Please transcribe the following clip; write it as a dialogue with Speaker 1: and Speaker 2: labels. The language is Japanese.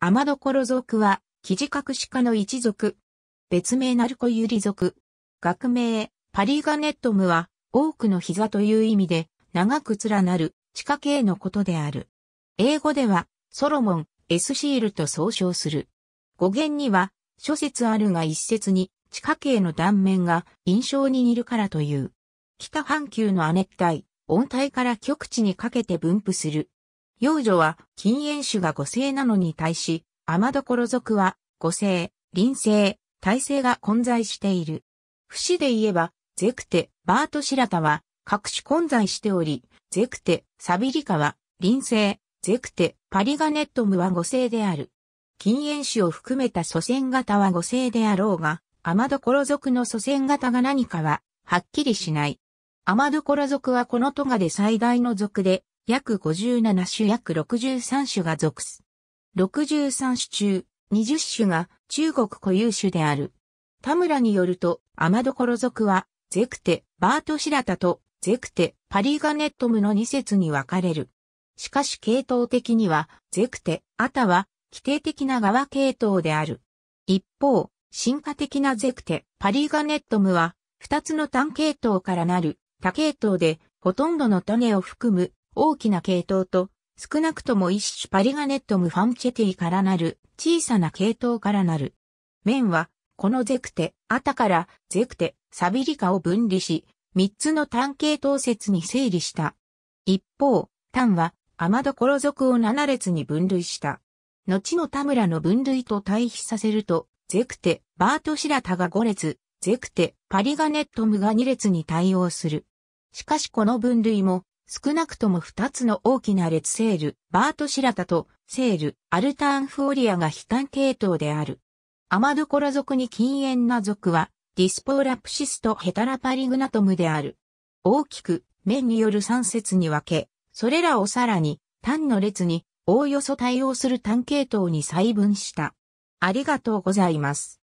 Speaker 1: アマドコロ属は、キジカクシ科の一族。別名ナルコユリ属。学名、パリガネットムは、多くの膝という意味で、長く連なる地下系のことである。英語では、ソロモン、エスシールと総称する。語源には、諸説あるが一説に、地下系の断面が印象に似るからという。北半球の亜熱帯、温帯から極地にかけて分布する。幼女は禁煙種が五星なのに対し、アマドコロ属は五星、輪星、体星が混在している。節で言えば、ゼクテ、バートシラタは各種混在しており、ゼクテ、サビリカは輪星、ゼクテ、パリガネットムは五星である。禁煙種を含めた祖先型は五星であろうが、アマドコロ属の祖先型が何かは、はっきりしない。アマドコロ属はこのトガで最大の属で、約57種約63種が属す。63種中20種が中国固有種である。田村によると、アマドコロ属は、ゼクテ、バートシラタと、ゼクテ、パリガネットムの2節に分かれる。しかし系統的には、ゼクテ、アタは、規定的な側系統である。一方、進化的なゼクテ、パリガネットムは、二つの単系統からなる多系統で、ほとんどの種を含む大きな系統と、少なくとも一種パリガネットムファンチェティからなる小さな系統からなる。面は、このゼクテ、アタからゼクテ、サビリカを分離し、三つの単系統説に整理した。一方、単は、アマドコロ属を七列に分類した。後の田村の分類と対比させると、ゼクテ、バートシラタが5列、ゼクテ、パリガネットムが2列に対応する。しかしこの分類も、少なくとも2つの大きな列セール、バートシラタとセール、アルターンフォーリアが非単系統である。アマドコラ属に禁煙な属は、ディスポーラプシスとヘタラパリグナトムである。大きく、面による3節に分け、それらをさらに、単の列に、おおよそ対応する単系統に細分した。ありがとうございます。